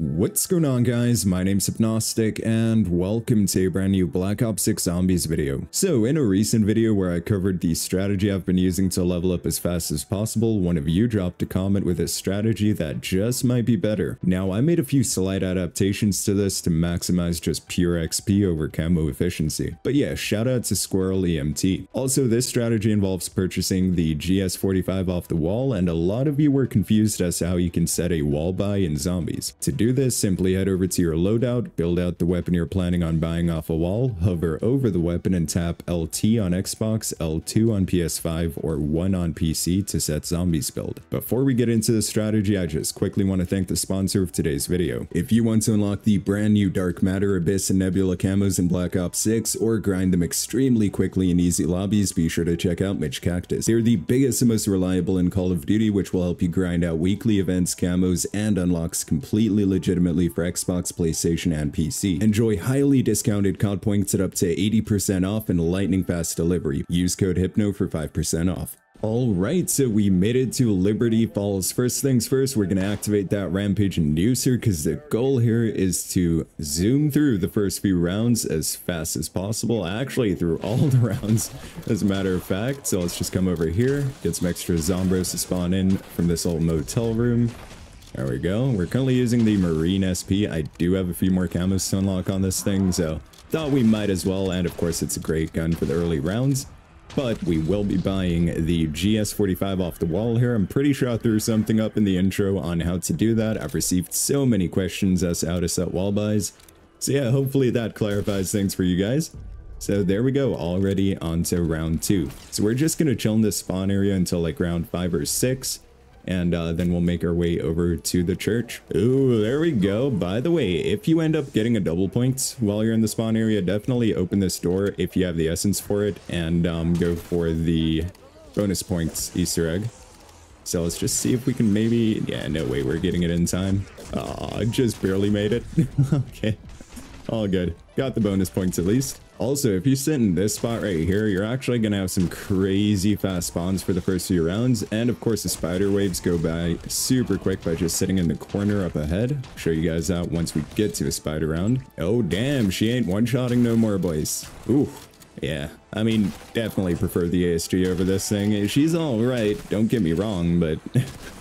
What's going on guys, my name's Hypnostic and welcome to a brand new Black Ops 6 Zombies video. So in a recent video where I covered the strategy I've been using to level up as fast as possible, one of you dropped a comment with a strategy that just might be better. Now I made a few slight adaptations to this to maximize just pure XP over camo efficiency. But yeah, shout out to Squirrel EMT. Also this strategy involves purchasing the GS45 off the wall and a lot of you were confused as to how you can set a wall buy in zombies. To do this, simply head over to your loadout, build out the weapon you're planning on buying off a wall, hover over the weapon and tap LT on Xbox, L2 on PS5, or 1 on PC to set zombies build. Before we get into the strategy, I just quickly want to thank the sponsor of today's video. If you want to unlock the brand new Dark Matter, Abyss, and Nebula camos in Black Ops 6, or grind them extremely quickly in easy lobbies, be sure to check out Mitch Cactus. They're the biggest and most reliable in Call of Duty, which will help you grind out weekly events, camos, and unlocks completely legitimately for Xbox, PlayStation, and PC. Enjoy highly discounted COD points at up to 80% off and lightning fast delivery. Use code HYPNO for 5% off. Alright, so we made it to Liberty Falls. First things first, we're going to activate that Rampage Inducer because the goal here is to zoom through the first few rounds as fast as possible. Actually, through all the rounds, as a matter of fact. So let's just come over here, get some extra Zombros to spawn in from this old motel room. There we go. We're currently using the Marine SP. I do have a few more camos to unlock on this thing, so thought we might as well. And of course, it's a great gun for the early rounds. But we will be buying the GS45 off the wall here. I'm pretty sure I threw something up in the intro on how to do that. I've received so many questions as to how to set wall buys. So yeah, hopefully that clarifies things for you guys. So there we go, already onto round two. So we're just going to chill in this spawn area until like round five or six and uh, then we'll make our way over to the church. Ooh, there we go. By the way, if you end up getting a double points while you're in the spawn area, definitely open this door if you have the essence for it and um, go for the bonus points Easter egg. So let's just see if we can maybe... Yeah, no way, we're getting it in time. Oh, I just barely made it. okay, all good. Got the bonus points at least. Also, if you sit in this spot right here, you're actually going to have some crazy fast spawns for the first few rounds. And of course, the spider waves go by super quick by just sitting in the corner up ahead. Show you guys out once we get to a spider round. Oh, damn, she ain't one-shotting no more, boys. Ooh, yeah, I mean, definitely prefer the ASG over this thing. She's all right, don't get me wrong, but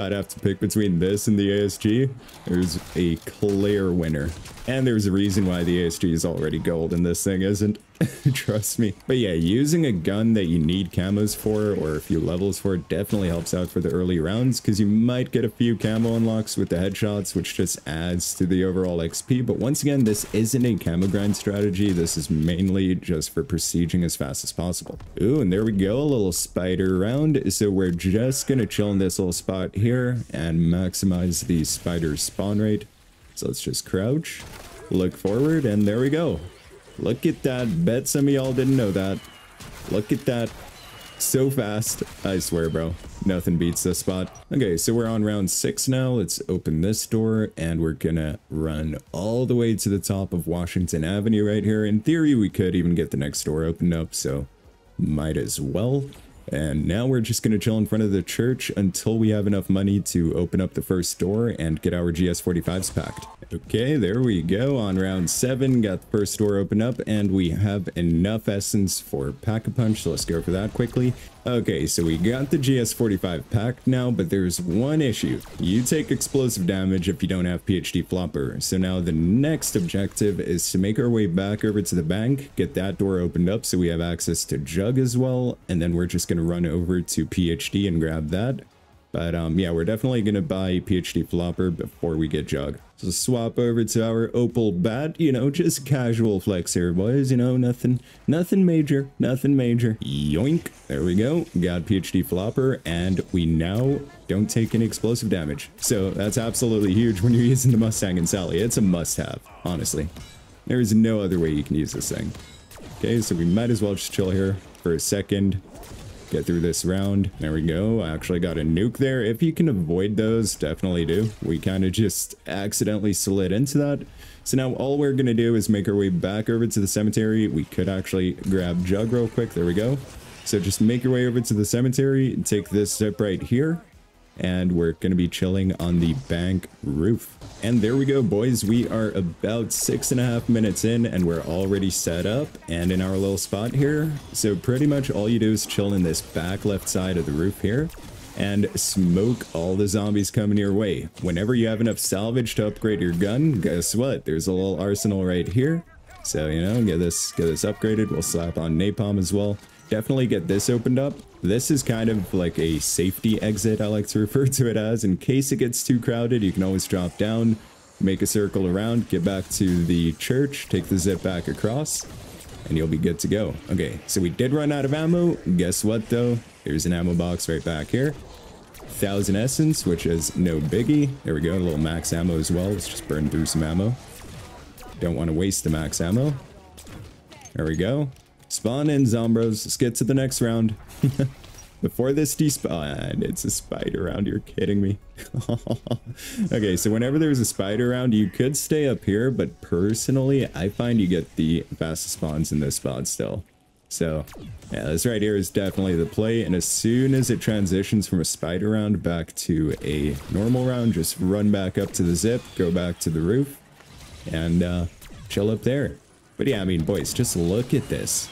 I'd have to pick between this and the ASG, there's a clear winner. And there's a reason why the ASG is already gold and this thing isn't. Trust me. But yeah, using a gun that you need camos for or a few levels for definitely helps out for the early rounds because you might get a few camo unlocks with the headshots, which just adds to the overall XP. But once again, this isn't a camo grind strategy. This is mainly just for prestiging as fast as possible. Ooh, and there we go, a little spider round. So we're just gonna chill in this little spot here and maximize the spider spawn rate. So let's just crouch, look forward, and there we go. Look at that. Bet some of y'all didn't know that. Look at that. So fast. I swear, bro. Nothing beats this spot. Okay, so we're on round six now. Let's open this door and we're gonna run all the way to the top of Washington Avenue right here. In theory, we could even get the next door opened up, so might as well. And now we're just going to chill in front of the church until we have enough money to open up the first door and get our GS45s packed. Okay, there we go. On round 7, got the first door open up, and we have enough essence for Pack-a-Punch, so let's go for that quickly. Okay, so we got the GS45 packed now, but there's one issue. You take explosive damage if you don't have PhD Flopper. So now the next objective is to make our way back over to the bank, get that door opened up so we have access to Jug as well, and then we're just going to run over to PhD and grab that. But um, yeah, we're definitely going to buy PhD Flopper before we get Jug. So swap over to our Opal Bat, you know, just casual flex here, boys, you know, nothing, nothing major, nothing major. Yoink, there we go, got PhD Flopper, and we now don't take any explosive damage. So that's absolutely huge when you're using the Mustang and Sally. It's a must-have, honestly. There is no other way you can use this thing. Okay, so we might as well just chill here for a second get through this round. There we go. I actually got a nuke there. If you can avoid those, definitely do. We kind of just accidentally slid into that. So now all we're going to do is make our way back over to the cemetery. We could actually grab Jug real quick. There we go. So just make your way over to the cemetery, and take this step right here, and we're going to be chilling on the bank roof. And there we go, boys. We are about six and a half minutes in, and we're already set up and in our little spot here. So pretty much all you do is chill in this back left side of the roof here and smoke all the zombies coming your way. Whenever you have enough salvage to upgrade your gun, guess what? There's a little arsenal right here. So, you know, get this get this upgraded. We'll slap on napalm as well. Definitely get this opened up. This is kind of like a safety exit, I like to refer to it as. In case it gets too crowded, you can always drop down, make a circle around, get back to the church, take the zip back across, and you'll be good to go. Okay, so we did run out of ammo. Guess what, though? There's an ammo box right back here. 1000 essence, which is no biggie. There we go, a little max ammo as well. Let's just burn through some ammo. Don't want to waste the max ammo. There we go. Spawn in, Zombros. Let's get to the next round. Before this despawn, it's a spider round. You're kidding me. okay, so whenever there's a spider round, you could stay up here, but personally, I find you get the fastest spawns in this spot still. So, yeah, this right here is definitely the play, and as soon as it transitions from a spider round back to a normal round, just run back up to the zip, go back to the roof, and uh, chill up there. But yeah, I mean, boys, just look at this.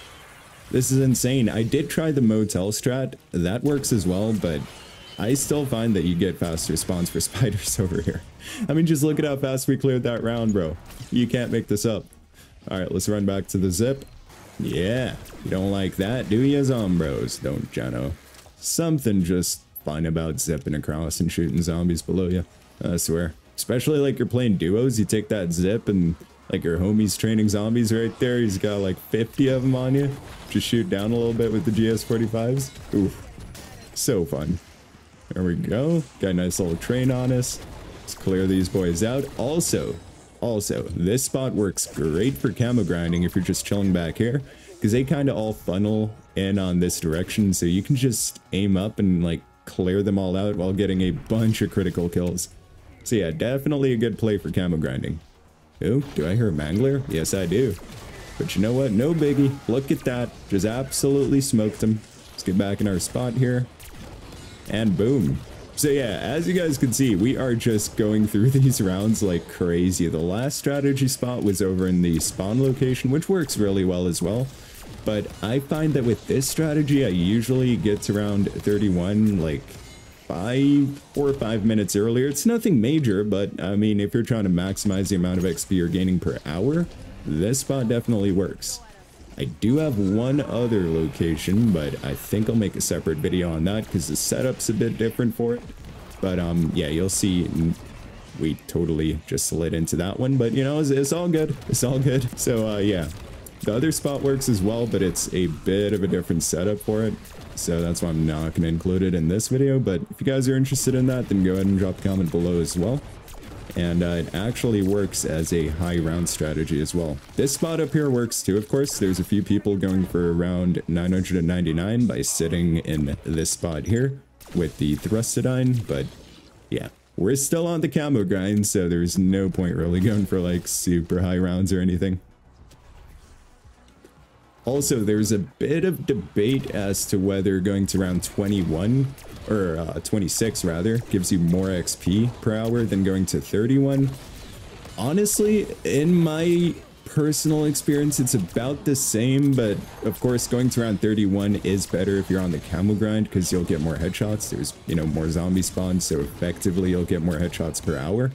This is insane. I did try the motel strat. That works as well, but I still find that you get faster spawns for spiders over here. I mean, just look at how fast we cleared that round, bro. You can't make this up. All right, let's run back to the zip. Yeah, you don't like that, do you, Zombros? Don't, Jano. Something just fun about zipping across and shooting zombies below you. I swear. Especially like you're playing duos, you take that zip and like your homie's training zombies right there. He's got like 50 of them on you. Just shoot down a little bit with the GS-45s. Oof. So fun. There we go. Got a nice little train on us. Let's clear these boys out. Also, also, this spot works great for camo grinding if you're just chilling back here. Because they kind of all funnel in on this direction. So you can just aim up and like clear them all out while getting a bunch of critical kills. So yeah, definitely a good play for camo grinding. Oh, do I hear a mangler? Yes, I do. But you know what? No biggie. Look at that. Just absolutely smoked him. Let's get back in our spot here. And boom. So yeah, as you guys can see, we are just going through these rounds like crazy. The last strategy spot was over in the spawn location, which works really well as well. But I find that with this strategy, I usually get to around 31, like five, four or five minutes earlier. It's nothing major, but I mean, if you're trying to maximize the amount of XP you're gaining per hour, this spot definitely works. I do have one other location, but I think I'll make a separate video on that because the setup's a bit different for it. But um, yeah, you'll see we totally just slid into that one, but you know, it's, it's all good. It's all good. So uh, yeah, the other spot works as well, but it's a bit of a different setup for it. So that's why I'm not going to include it in this video. But if you guys are interested in that, then go ahead and drop a comment below as well. And uh, it actually works as a high round strategy as well. This spot up here works too, of course. There's a few people going for around 999 by sitting in this spot here with the Thrustodyne. But yeah, we're still on the camo grind, so there's no point really going for like super high rounds or anything. Also, there's a bit of debate as to whether going to round 21 or uh, 26 rather gives you more XP per hour than going to 31. Honestly, in my personal experience, it's about the same, but of course, going to round 31 is better if you're on the camo grind because you'll get more headshots. There's, you know, more zombie spawns, so effectively you'll get more headshots per hour.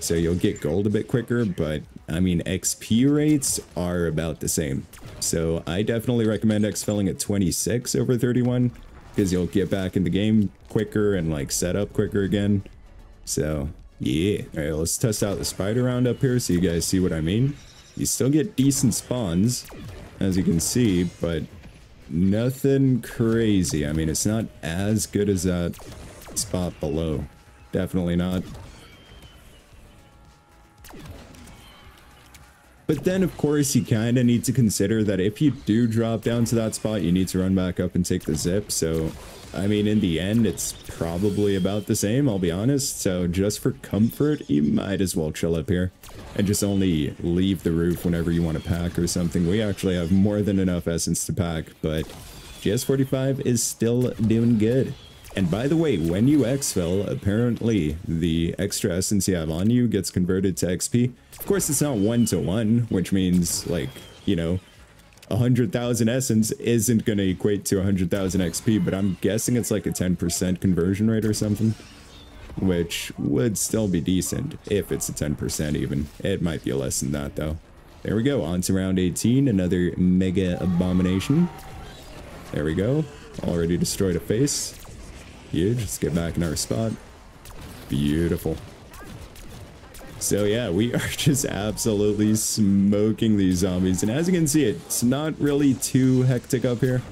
So you'll get gold a bit quicker, but I mean, XP rates are about the same. So I definitely recommend exfilling at 26 over 31 because you'll get back in the game quicker and like set up quicker again. So yeah. All right, let's test out the spider round up here so you guys see what I mean. You still get decent spawns, as you can see, but nothing crazy. I mean, it's not as good as that spot below. Definitely not. But then, of course, you kind of need to consider that if you do drop down to that spot, you need to run back up and take the zip. So, I mean, in the end, it's probably about the same, I'll be honest. So just for comfort, you might as well chill up here and just only leave the roof whenever you want to pack or something. We actually have more than enough essence to pack, but GS45 is still doing good. And by the way, when you exfil, apparently the extra essence you have on you gets converted to XP. Of course, it's not one-to-one, -one, which means, like, you know, 100,000 essence isn't going to equate to 100,000 XP, but I'm guessing it's like a 10% conversion rate or something, which would still be decent if it's a 10% even. It might be less than that, though. There we go, on to round 18, another Mega Abomination. There we go, already destroyed a face. Huge. Let's get back in our spot. Beautiful. So yeah, we are just absolutely smoking these zombies. And as you can see, it's not really too hectic up here.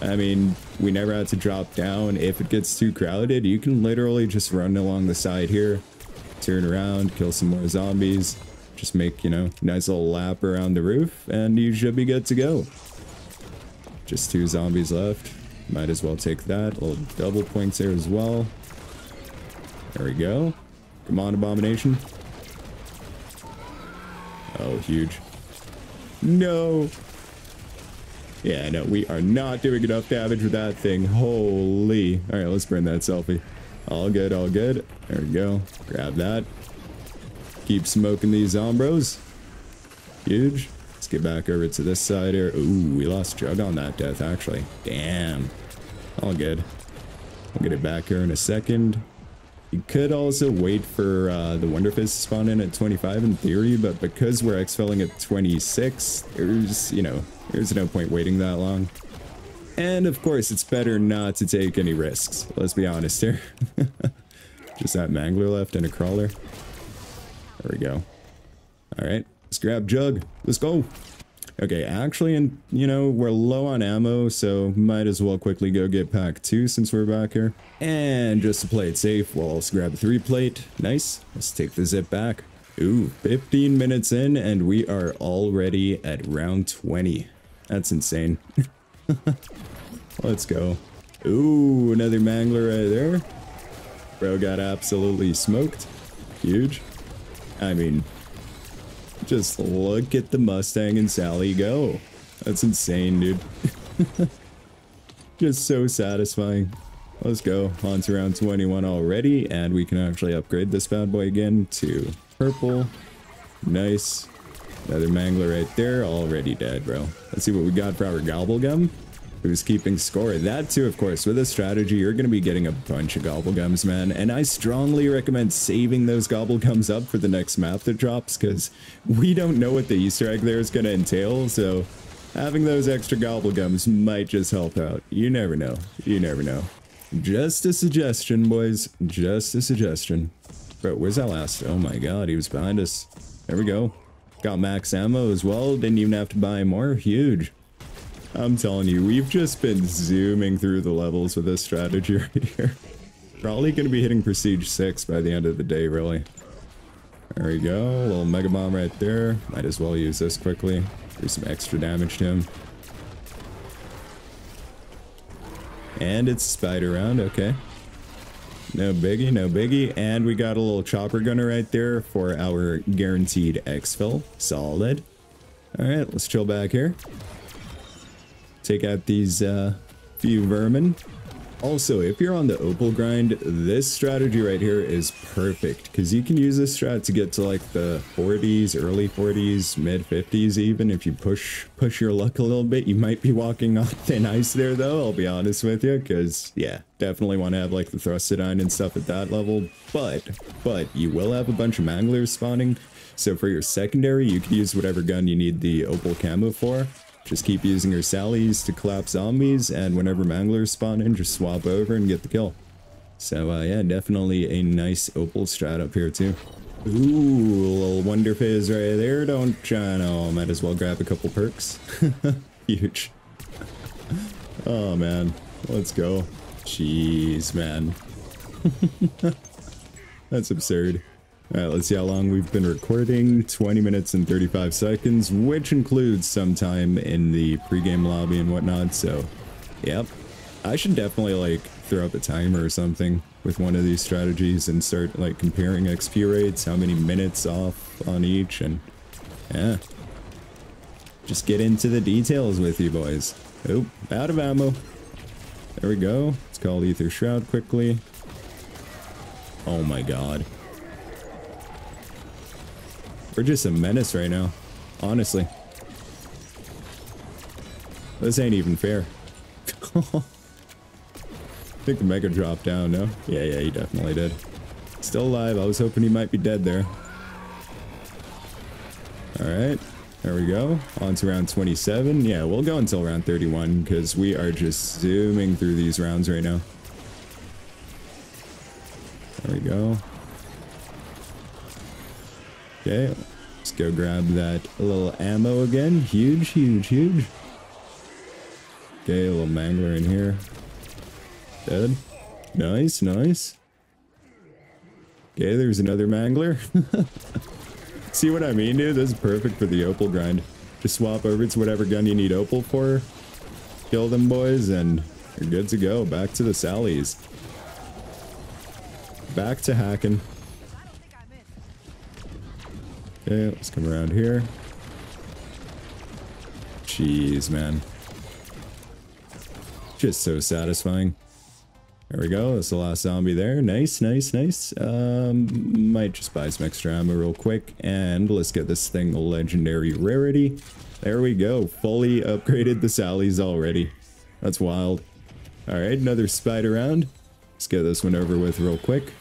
I mean, we never had to drop down. If it gets too crowded, you can literally just run along the side here, turn around, kill some more zombies, just make, you know, nice little lap around the roof, and you should be good to go. Just two zombies left. Might as well take that. A little double points there as well. There we go. Come on, Abomination. Oh, huge. No. Yeah, no, we are not doing enough damage with that thing. Holy. All right, let's burn that selfie. All good, all good. There we go. Grab that. Keep smoking these Zombros. Huge. Let's get back over to this side here. Ooh, we lost Jug on that death, actually. Damn. All good. I'll get it back here in a second. You could also wait for uh, the Wunderfizz to spawn in at 25 in theory, but because we're exfilling at 26, there's, you know, there's no point waiting that long. And of course, it's better not to take any risks. Let's be honest here. Just that Mangler left and a Crawler. There we go. All right. Let's grab Jug. Let's go. Okay, actually, and you know, we're low on ammo, so might as well quickly go get pack two since we're back here. And just to play it safe, we'll also grab a three plate. Nice. Let's take the zip back. Ooh, 15 minutes in, and we are already at round 20. That's insane. Let's go. Ooh, another mangler right there. Bro got absolutely smoked. Huge. I mean, just look at the Mustang and Sally go. That's insane, dude. Just so satisfying. Let's go. On to round 21 already, and we can actually upgrade this bad boy again to purple. Nice. Another mangler right there, already dead, bro. Let's see what we got for our gobblegum who's keeping score. That too, of course, with a strategy, you're going to be getting a bunch of gobblegums, man. And I strongly recommend saving those gobblegums up for the next map that drops, because we don't know what the Easter egg there is going to entail, so having those extra gobblegums might just help out. You never know. You never know. Just a suggestion, boys. Just a suggestion. Bro, where's that last? Oh my god, he was behind us. There we go. Got max ammo as well. Didn't even have to buy more. Huge. I'm telling you, we've just been zooming through the levels with this strategy right here. Probably going to be hitting Prestige 6 by the end of the day, really. There we go, little Mega Bomb right there. Might as well use this quickly. Do some extra damage to him. And it's Spider Round, okay. No biggie, no biggie. And we got a little chopper gunner right there for our guaranteed exfil. Solid. Alright, let's chill back here take out these uh, few vermin. Also, if you're on the opal grind, this strategy right here is perfect because you can use this strat to get to like the 40s, early 40s, mid 50s even. If you push push your luck a little bit, you might be walking on thin ice there though, I'll be honest with you, because yeah, definitely want to have like the Thrustodyne and stuff at that level. But, but you will have a bunch of Manglers spawning, so for your secondary, you can use whatever gun you need the opal camo for. Just keep using your sallies to collapse zombies, and whenever manglers spawn in, just swap over and get the kill. So uh, yeah, definitely a nice opal strat up here too. Ooh, little Wunderfizz right there, don't you know? Might as well grab a couple perks. Huge. Oh man, let's go. Jeez, man. That's absurd. Alright, let's see how long we've been recording. 20 minutes and 35 seconds, which includes some time in the pregame lobby and whatnot, so... Yep. I should definitely, like, throw up a timer or something with one of these strategies and start, like, comparing XP rates, how many minutes off on each, and... Yeah. Just get into the details with you boys. Oh, out of ammo. There we go. Let's call Ether Shroud quickly. Oh my god. We're just a menace right now. Honestly. This ain't even fair. I think the Mega dropped down, no? Yeah, yeah, he definitely did. Still alive. I was hoping he might be dead there. Alright. There we go. On to round 27. Yeah, we'll go until round 31 because we are just zooming through these rounds right now. There we go. Okay, let's go grab that little ammo again. Huge, huge, huge. Okay, a little mangler in here. Dead. Nice, nice. Okay, there's another mangler. See what I mean, dude? This is perfect for the opal grind. Just swap over to whatever gun you need opal for. Kill them boys, and you're good to go. Back to the Sallies. Back to hacking. Okay, let's come around here. Jeez, man. Just so satisfying. There we go. That's the last zombie there. Nice, nice, nice. Um, might just buy some extra ammo real quick. And let's get this thing legendary rarity. There we go. Fully upgraded the Sallies already. That's wild. Alright, another spider round. Let's get this one over with real quick.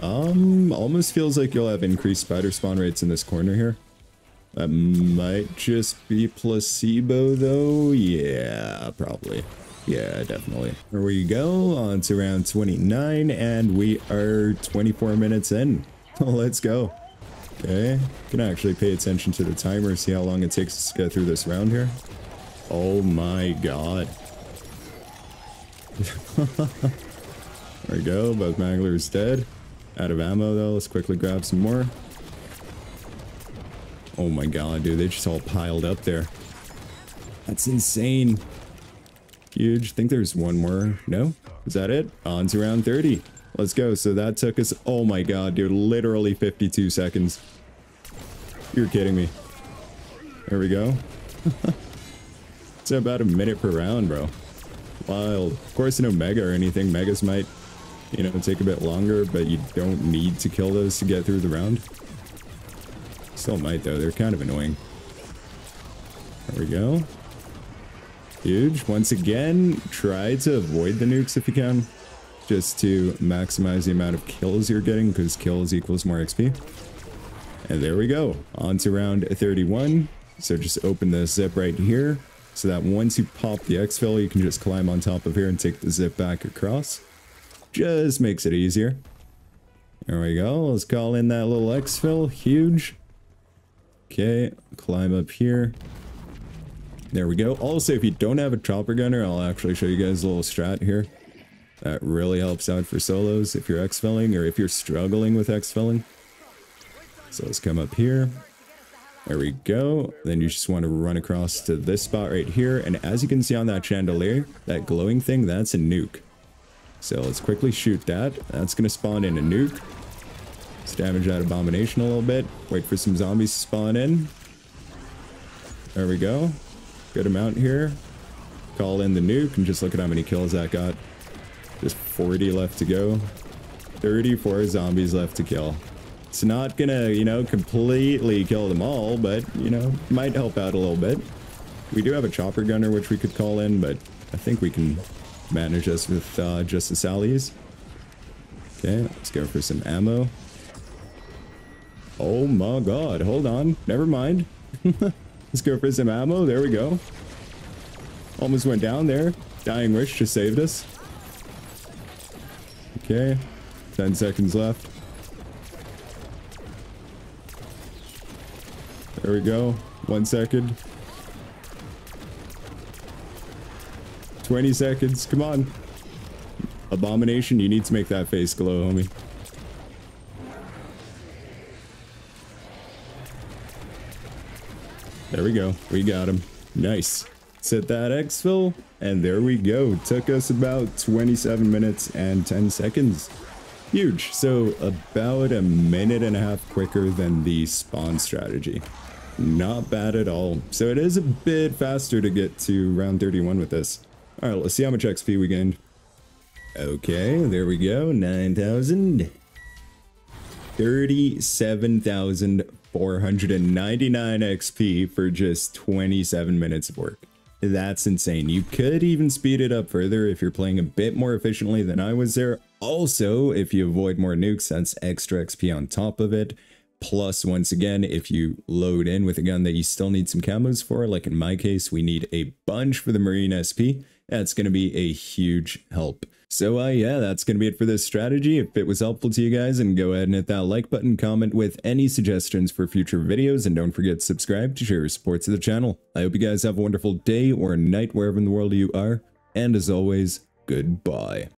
Um, almost feels like you'll have increased spider spawn rates in this corner here. That might just be placebo though. Yeah, probably. Yeah, definitely. Here we go, on to round 29, and we are 24 minutes in. Let's go. Okay, can actually pay attention to the timer, see how long it takes us to get through this round here. Oh my god. there we go, both Manglers dead. Out of ammo though, let's quickly grab some more. Oh my god, dude, they just all piled up there. That's insane. Huge. think there's one more. No? Is that it? On to round 30. Let's go. So that took us... Oh my god, dude. Literally 52 seconds. You're kidding me. There we go. it's about a minute per round, bro. Wild. Of course, no mega or anything. Megas might, you know, take a bit longer, but you don't need to kill those to get through the round. Still might, though. They're kind of annoying. There we go. Huge. Once again, try to avoid the nukes if you can. Just to maximize the amount of kills you're getting, because kills equals more XP. And there we go. On to round 31. So just open the zip right here. So that once you pop the exfil, you can just climb on top of here and take the zip back across. Just makes it easier. There we go. Let's call in that little exfil. Huge. Okay, climb up here. There we go. Also, if you don't have a chopper gunner, I'll actually show you guys a little strat here. That really helps out for solos if you're exfilling or if you're struggling with exfilling. So let's come up here. There we go. Then you just want to run across to this spot right here. And as you can see on that chandelier, that glowing thing, that's a nuke. So let's quickly shoot that. That's going to spawn in a nuke. Let's damage that abomination a little bit. Wait for some zombies to spawn in. There we go. Good amount here. Call in the nuke and just look at how many kills that got. Just 40 left to go. 34 zombies left to kill. It's not gonna, you know, completely kill them all, but, you know, might help out a little bit. We do have a chopper gunner, which we could call in, but I think we can manage us with uh, just the Sallies. Okay, let's go for some ammo. Oh my god, hold on. Never mind. Let's go for some ammo. There we go. Almost went down there. Dying Wish just saved us. Okay. 10 seconds left. There we go. One second. 20 seconds. Come on. Abomination, you need to make that face glow, homie. There we go. We got him. Nice. Set that exfil, and there we go. Took us about 27 minutes and 10 seconds. Huge. So about a minute and a half quicker than the spawn strategy. Not bad at all. So it is a bit faster to get to round 31 with this. All right, let's see how much XP we gained. Okay, there we go. 9,000. 37,499 XP for just 27 minutes of work. That's insane. You could even speed it up further if you're playing a bit more efficiently than I was there. Also, if you avoid more nukes, that's extra XP on top of it. Plus, once again, if you load in with a gun that you still need some camos for, like in my case, we need a bunch for the Marine SP, that's going to be a huge help. So uh, yeah, that's going to be it for this strategy. If it was helpful to you guys, and go ahead and hit that like button, comment with any suggestions for future videos, and don't forget to subscribe to show your support to the channel. I hope you guys have a wonderful day or night wherever in the world you are, and as always, goodbye.